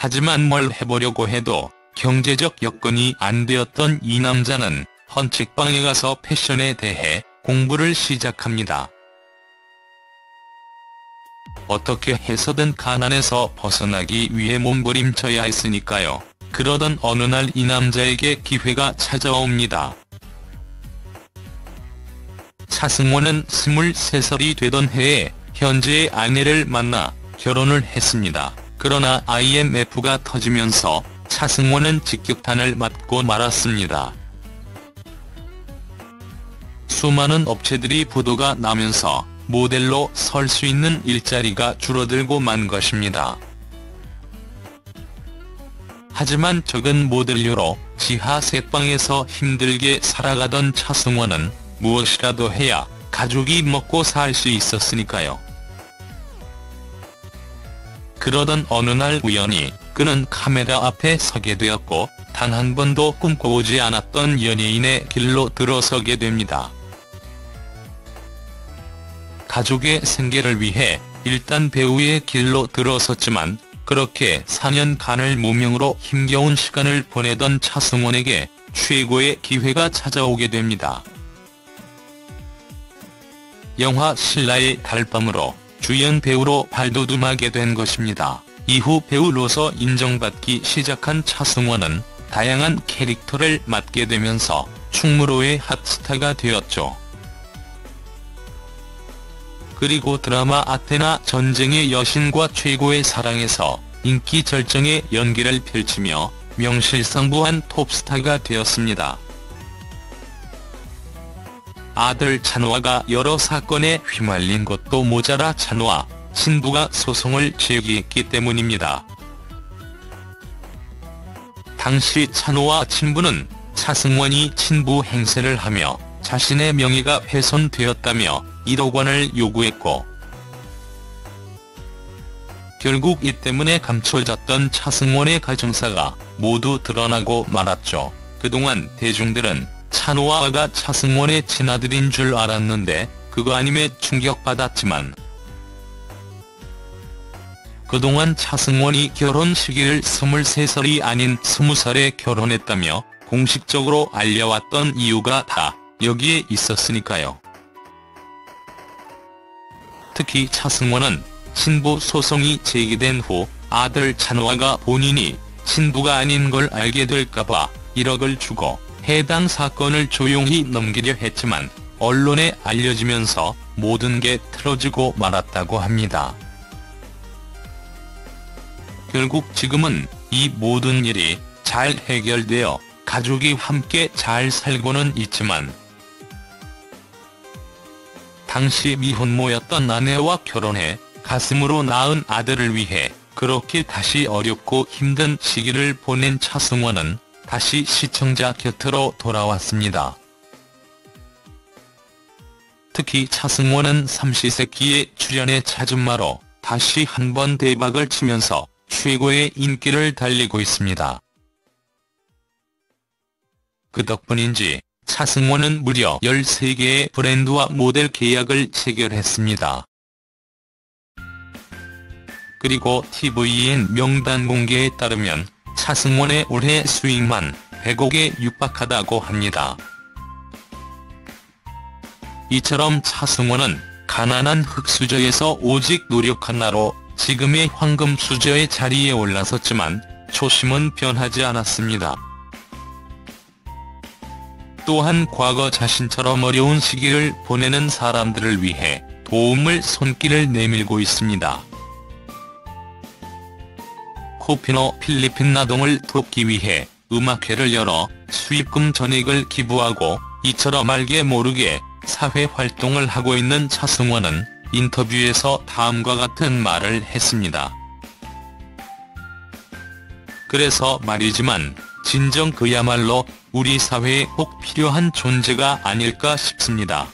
하지만 뭘 해보려고 해도 경제적 여건이 안 되었던 이 남자는 헌책방에 가서 패션에 대해 공부를 시작합니다. 어떻게 해서든 가난에서 벗어나기 위해 몸부림쳐야 했으니까요. 그러던 어느 날 이 남자에게 기회가 찾아옵니다. 차승원은 23살이 되던 해에 현재의 아내를 만나 결혼을 했습니다. 그러나 IMF가 터지면서 차승원은 직격탄을 맞고 말았습니다. 수많은 업체들이 부도가 나면서 모델로 설 수 있는 일자리가 줄어들고 만 것입니다. 하지만 적은 모델료로 지하 색방에서 힘들게 살아가던 차승원은 무엇이라도 해야 가족이 먹고 살 수 있었으니까요. 그러던 어느 날 우연히 그는 카메라 앞에 서게 되었고 단 한 번도 꿈꿔보지 않았던 연예인의 길로 들어서게 됩니다. 가족의 생계를 위해 일단 배우의 길로 들어섰지만 그렇게 4년간을 무명으로 힘겨운 시간을 보내던 차승원에게 최고의 기회가 찾아오게 됩니다. 영화 신라의 달밤으로 주연 배우로 발돋움하게 된 것입니다. 이후 배우로서 인정받기 시작한 차승원은 다양한 캐릭터를 맡게 되면서 충무로의 핫스타가 되었죠. 그리고 드라마 아테나 전쟁의 여신과 최고의 사랑에서 인기 절정의 연기를 펼치며 명실상부한 톱스타가 되었습니다. 아들 찬화가 여러 사건에 휘말린 것도 모자라 찬화, 친부가 소송을 제기했기 때문입니다. 당시 찬호와 친부는 차승원이 친부 행세를 하며 자신의 명의가 훼손되었다며 1억 원을 요구했고 결국 이 때문에 감춰졌던 차승원의 가정사가 모두 드러나고 말았죠. 그동안 대중들은 찬호아가 차승원의 친아들인 줄 알았는데 그거 아님에 충격받았지만 그동안 차승원이 결혼 시기를 23살이 아닌 20살에 결혼했다며 공식적으로 알려왔던 이유가 다 여기에 있었으니까요. 특히 차승원은 친부 소송이 제기된 후 아들 찬화가 본인이 친부가 아닌 걸 알게 될까봐 1억을 주고 해당 사건을 조용히 넘기려 했지만 언론에 알려지면서 모든 게 틀어지고 말았다고 합니다. 결국 지금은 이 모든 일이 잘 해결되어 가족이 함께 잘 살고는 있지만 당시 미혼모였던 아내와 결혼해 가슴으로 낳은 아들을 위해 그렇게 다시 어렵고 힘든 시기를 보낸 차승원은 다시 시청자 곁으로 돌아왔습니다. 특히 차승원은 삼시세끼의 출연에 차준마로 다시 한 번 대박을 치면서 최고의 인기를 달리고 있습니다. 그 덕분인지 차승원은 무려 13개의 브랜드와 모델 계약을 체결했습니다. 그리고 tvN 명단 공개에 따르면 차승원의 올해 수익만 100억에 육박하다고 합니다. 이처럼 차승원은 가난한 흙수저에서 오직 노력 하나로 지금의 황금 수저의 자리에 올라섰지만 초심은 변하지 않았습니다. 또한 과거 자신처럼 어려운 시기를 보내는 사람들을 위해 도움을 손길을 내밀고 있습니다. 코피노 필리핀 나동을 돕기 위해 음악회를 열어 수익금 전액을 기부하고 이처럼 알게 모르게 사회 활동을 하고 있는 차승원은 인터뷰에서 다음과 같은 말을 했습니다. 그래서 말이지만 진정 그야말로 우리 사회에 꼭 필요한 존재가 아닐까 싶습니다.